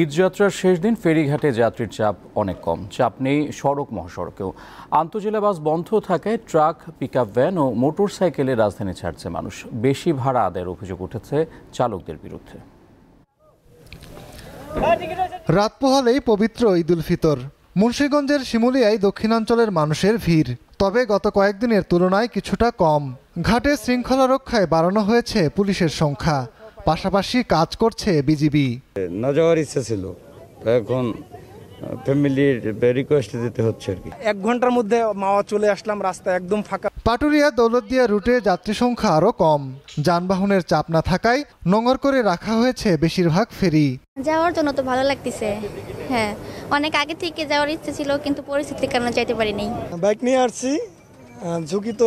ঈদযাত্রার শেষ দিন ফেরিঘাটে যাত্রীর চাপ অনেক কম। চাপ নেই সড়ক মহাসড়কেও। আন্তজেলা বাস বন্ধ থাকায় ট্রাক, পিকআপ ভ্যান ও মোটর সাইকেলে রাজধানী ছাড়ছে মানুষ। বেশি ভাড়া আদায়ের অভিযোগ উঠেছে চালকদের বিরুদ্ধে। রাত পোহালেই পবিত্র ঈদুল ফিতর। মুন্সীগঞ্জের শিমুলিয়ায় দক্ষিণাঞ্চলের মানুষের ভিড়। তবে গত কয়েকদিনের তুলনায় কিছুটা কম। ঘাটে শৃঙ্খলা রক্ষায় বাড়ানো হয়েছে পুলিশের সংখ্যা। পাশাপাশি কাজ করছে বিজিবি। না যাওয়ার ইচ্ছা ছিল এখন ফ্যামিলির রিকোয়েস্ট দিতে হচ্ছে আর কি। এক ঘণ্টার মধ্যে মাওয়া চলে আসলাম রাস্তা একদম ফাঁকা। পাটুরিয়া দৌলতদিয়া রুটে যাত্রী সংখ্যা আরও কম। যানবাহনের চাপ না থাকায় নোঙর করে রাখা হয়েছে বেশিরভাগ ফেরি। যাওয়ার জন্য তো ভালো লাগতেছে। হ্যাঁ অনেক আগে থেকে যাওয়ার ইচ্ছে ছিল কিন্তু পরিস্থিতির কারণে যাইতে পারিনি। বাইক নিয়ে আসছি ঝুঁকি তো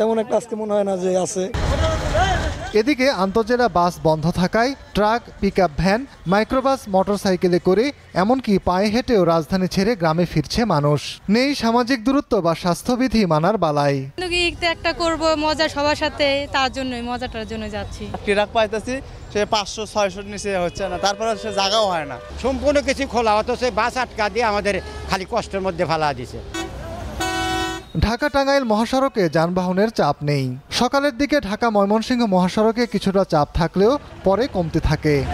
তেমন একটা আজকে মনে হয় না যে আছে। এদিকে আন্তজেলা বাস বন্ধ থাকায় ট্রাক পিকআপ ভ্যান মাইক্রোবাস মোটরসাইকেলে করে এমনকি পায়ে হেঁটেও রাজধানী ছেড়ে গ্রামে ফিরছে মানুষ। নেই সামাজিক দূরত্ব বা স্বাস্থ্যবিধি মানার বালাই। একটা করব মজা সবার সাথে তার জন্যই মজাটার জন্য যাচ্ছি। ট্রাক পাইতেছি? সে পাঁচশো ছয়শোর নিচে হচ্ছে না তারপরে সে জায়গাও হয় না। সম্পূর্ণ কিছু খোলা হতো সে বাস আটকা দিয়ে আমাদের খালি কষ্টের মধ্যে ফেলা দিছে। ঢাকা টাঙ্গাইল মহাসড়কে যানবাহনের চাপ নেই। সকালের দিকে ঢাকা ময়মনসিংহ মহাসড়কে কিছুটা চাপ থাকলেও পরে কমতে থাকে।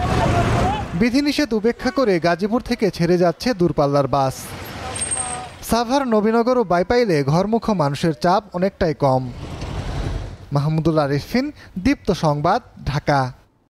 বিধিনিষেধ উপেক্ষা করে গাজীপুর থেকে ছেড়ে যাচ্ছে দূরপাল্লার বাস। সাভার, নবীনগর ও বাইপাইলে ঘরমুখ মানুষের চাপ অনেকটাই কম। মাহমুদুল্লাহ রিফিন দীপ্ত সংবাদ, ঢাকা।